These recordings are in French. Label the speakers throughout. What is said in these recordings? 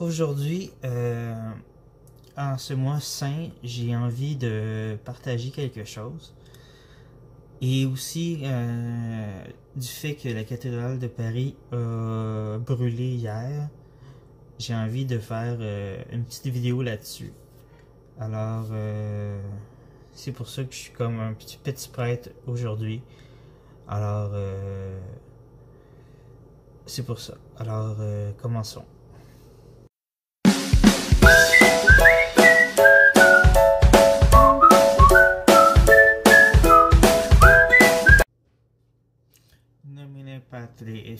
Speaker 1: Aujourd'hui, euh, en ce mois saint, j'ai envie de partager quelque chose. Et aussi euh, du fait que la cathédrale de Paris a brûlé hier, j'ai envie de faire euh, une petite vidéo là-dessus. Alors, c'est pour ça que je suis comme un petit petit prêtre aujourd'hui. Alors, c'est pour ça. Alors, commençons.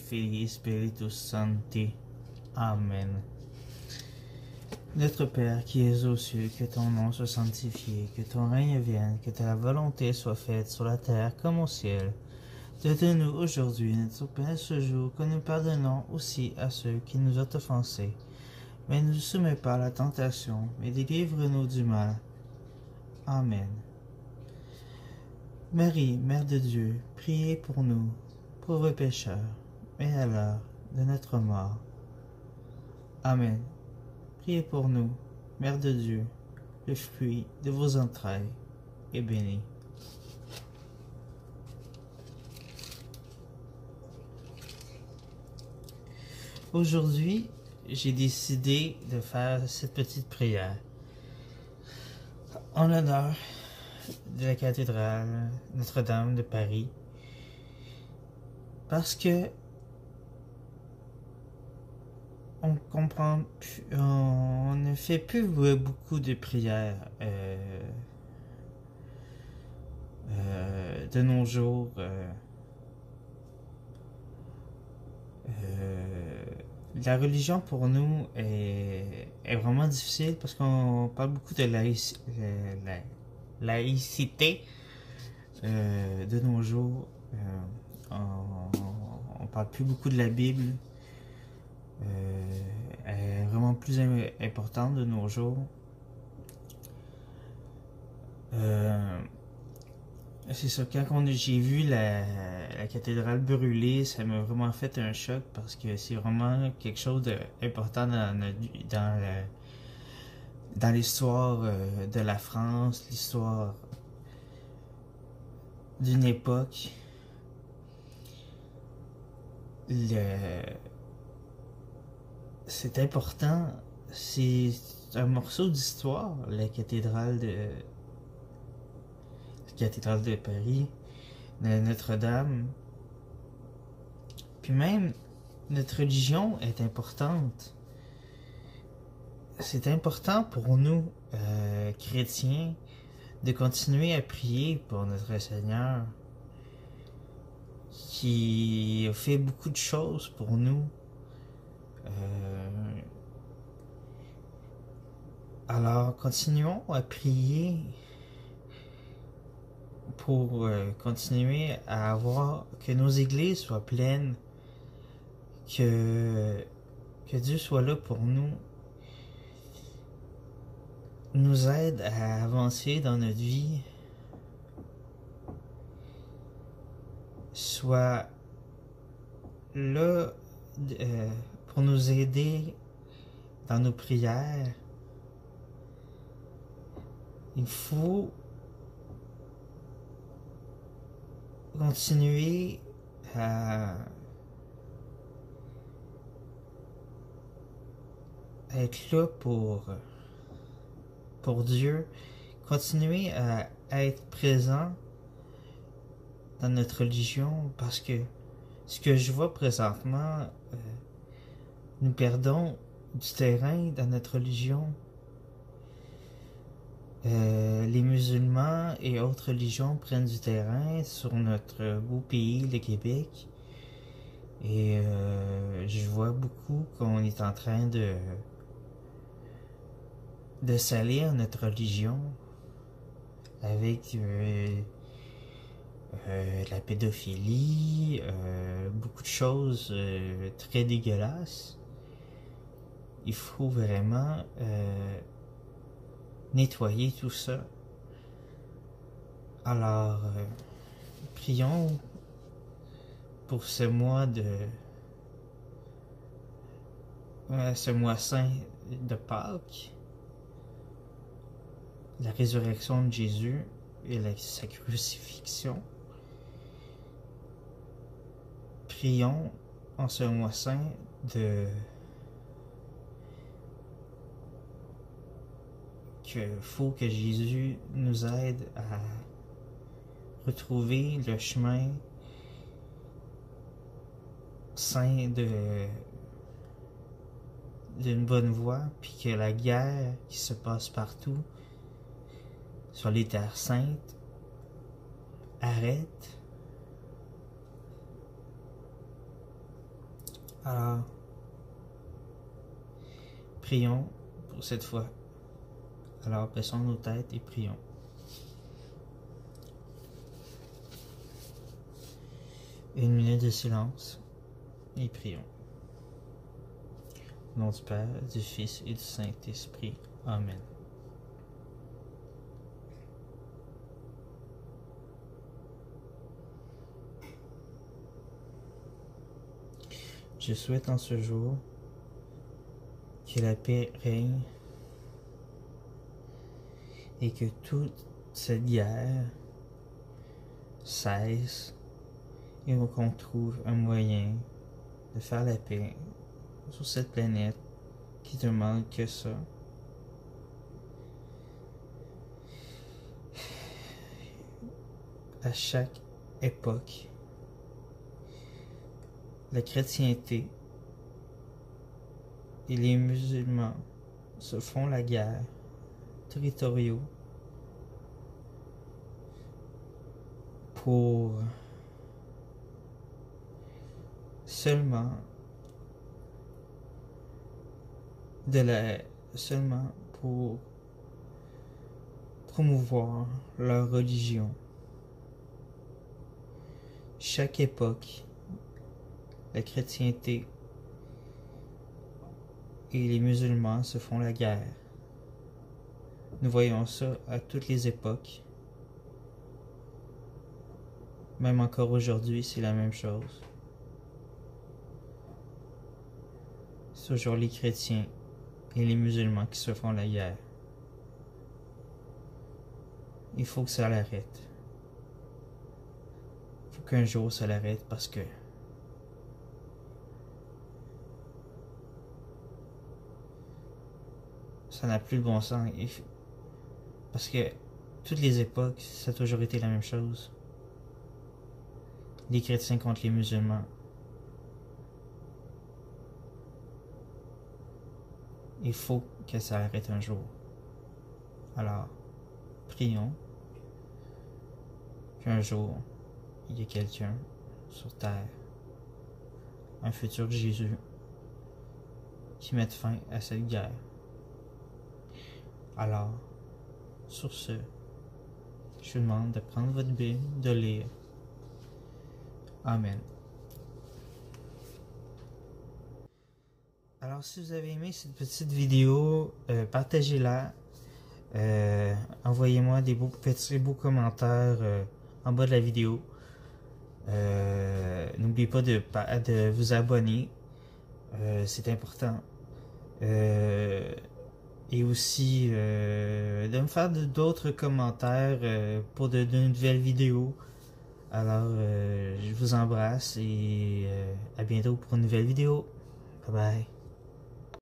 Speaker 1: Filii Spiritus Sancti. Amen. Notre Père qui es aux cieux, que ton nom soit sanctifié, que ton règne vienne, que ta volonté soit faite sur la terre comme au ciel. Donne-nous aujourd'hui notre pain ce jour, que nous pardonnons aussi à ceux qui nous ont offensés. Mais ne nous soumets pas à la tentation, mais délivre-nous du mal. Amen. Marie, Mère de Dieu, priez pour nous, pauvres pécheurs, et à l'heure de notre mort. Amen. Priez pour nous, Mère de Dieu, le fruit de vos entrailles est béni. Aujourd'hui, j'ai décidé de faire cette petite prière en l'honneur de la cathédrale Notre-Dame de Paris parce que on comprend on ne fait plus beaucoup de prières euh, euh, de nos jours euh, la religion pour nous est, vraiment difficile parce qu'on parle beaucoup de laïci- la- laïcité de nos jours. On, on parle plus beaucoup de la Bible. Plus im- importante de nos jours. Euh, c'est ça, quand j'ai vu la, cathédrale brûlée, ça m'a vraiment fait un choc parce que c'est vraiment quelque chose d'important dans, dans, dans l'histoire euh, de la France, l'histoire d'une époque. Le... C'est important, c'est un morceau d'histoire, la cathédrale de la cathédrale de Paris, Notre-Dame. Puis même notre religion est importante. C'est important pour nous, euh, chrétiens, de continuer à prier pour notre Seigneur, qui a fait beaucoup de choses pour nous. Euh, alors, continuons à prier pour euh, continuer à avoir que nos églises soient pleines, que, Dieu soit là pour nous, nous aide à avancer dans notre vie, soit là euh, pour nous aider dans nos prières. Il faut continuer à être là pour pour Dieu, continuer à, à être présent dans notre religion parce que ce que je vois présentement, euh, nous perdons du terrain dans notre religion. Euh, les musulmans et autres religions prennent du terrain sur notre beau pays, le Québec. Et euh, je vois beaucoup qu'on est en train de de salir notre religion avec euh, la pédophilie, beaucoup de choses très dégueulasses. Il faut vraiment euh, nettoyer tout ça. Alors, euh, prions pour ce mois de euh, ce mois saint de Pâques, la résurrection de Jésus et la, sa crucifixion. Prions en ce mois saint de faut que Jésus nous aide à retrouver le chemin saint de d'une bonne voie, puis que la guerre qui se passe partout sur les terres saintes arrête. Alors, prions pour cette fois. Alors, baissons nos têtes et prions. Une minute de silence et prions. Au nom du Père, du Fils et du Saint-Esprit. Amen. Je souhaite en ce jour que la paix règne et que toute cette guerre cesse et qu'on trouve un moyen de faire la paix sur cette planète qui demande que ça. À chaque époque, la chrétienté et les musulmans se font la guerre territoriaux pour seulement de la seulement pour promouvoir leur religion. Chaque époque, la chrétienté et les musulmans se font la guerre. Nous voyons ça à toutes les époques. Même encore aujourd'hui, c'est la même chose. C'est toujours les chrétiens et les musulmans qui se font la guerre. Il faut que ça l'arrête. Il faut qu'un jour ça l'arrête parce que ça n'a plus le bon sens. Parce que toutes les époques, ça a toujours été la même chose. Les chrétiens contre les musulmans. Il faut que ça arrête un jour. Alors, prions qu'un jour, il y ait quelqu'un sur terre, un futur Jésus, qui mette fin à cette guerre. Alors, sur ce, je vous demande de prendre votre Bible, de lire. Amen. Alors, si vous avez aimé cette petite vidéo, euh, partagez-la. Euh, envoyez-moi des beaux, petits beaux commentaires euh, en bas de la vidéo. N'oubliez pas de, vous abonner. C'est important et aussi de me faire d'autres commentaires pour de, nouvelles vidéos. Alors, euh, je vous embrasse et à bientôt pour une nouvelle vidéo. Bye bye.